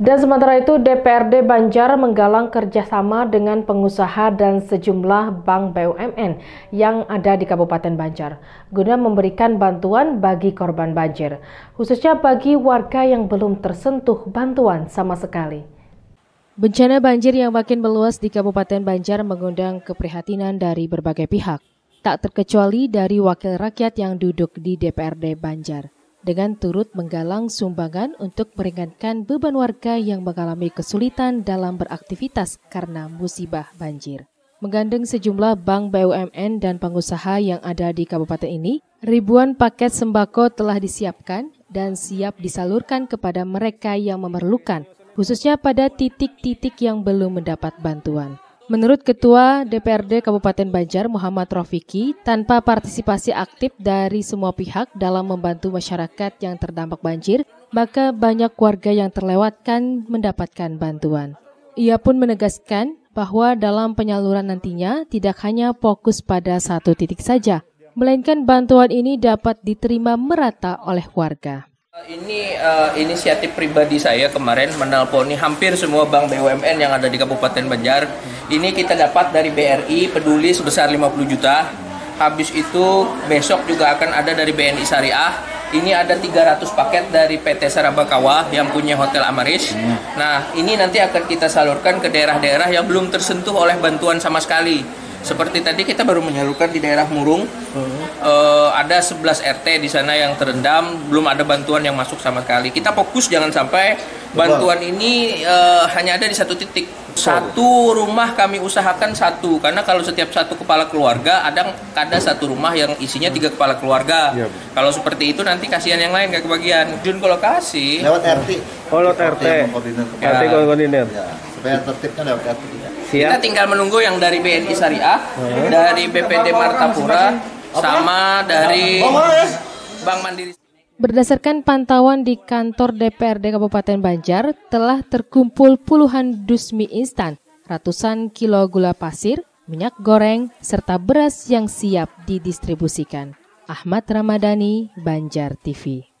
Dan sementara itu DPRD Banjar menggalang kerjasama dengan pengusaha dan sejumlah bank BUMN yang ada di Kabupaten Banjar guna memberikan bantuan bagi korban banjir, khususnya bagi warga yang belum tersentuh bantuan sama sekali. Bencana banjir yang makin meluas di Kabupaten Banjar mengundang keprihatinan dari berbagai pihak, tak terkecuali dari wakil rakyat yang duduk di DPRD Banjar dengan turut menggalang sumbangan untuk meringankan beban warga yang mengalami kesulitan dalam beraktivitas karena musibah banjir. Menggandeng sejumlah bank BUMN dan pengusaha yang ada di kabupaten ini, ribuan paket sembako telah disiapkan dan siap disalurkan kepada mereka yang memerlukan, khususnya pada titik-titik yang belum mendapat bantuan. Menurut Ketua DPRD Kabupaten Banjar Muhammad Rofiki, tanpa partisipasi aktif dari semua pihak dalam membantu masyarakat yang terdampak banjir, maka banyak warga yang terlewatkan mendapatkan bantuan. Ia pun menegaskan bahwa dalam penyaluran nantinya tidak hanya fokus pada satu titik saja, melainkan bantuan ini dapat diterima merata oleh warga. Ini uh, inisiatif pribadi saya kemarin menelponi hampir semua bank BUMN yang ada di Kabupaten Banjar. Ini kita dapat dari BRI peduli sebesar 50 juta. Habis itu besok juga akan ada dari BNI Syariah. Ini ada 300 paket dari PT Sarabakawa yang punya Hotel Amaris. Nah, ini nanti akan kita salurkan ke daerah-daerah yang belum tersentuh oleh bantuan sama sekali seperti tadi kita baru menyalurkan di daerah Murung, hmm. uh, ada 11 RT di sana yang terendam, belum ada bantuan yang masuk sama sekali. Kita fokus jangan sampai bantuan ini uh, hanya ada di satu titik. Satu rumah kami usahakan satu, karena kalau setiap satu kepala keluarga ada ada satu rumah yang isinya tiga kepala keluarga. Ya, kalau seperti itu nanti kasihan yang lain gak kebagian. Jun ke lokasi. Lewat RT. Oh, lewat RT. RT koordinir. Ya, supaya tertibnya lewat RT. Siap. Kita tinggal menunggu yang dari BNI Syariah, hmm. dari BPD Martapura, sama dari Bank Mandiri. Berdasarkan pantauan di kantor DPRD Kabupaten Banjar, telah terkumpul puluhan dus mie instan, ratusan kilo gula pasir, minyak goreng, serta beras yang siap didistribusikan. Ahmad Ramadhani, Banjar TV.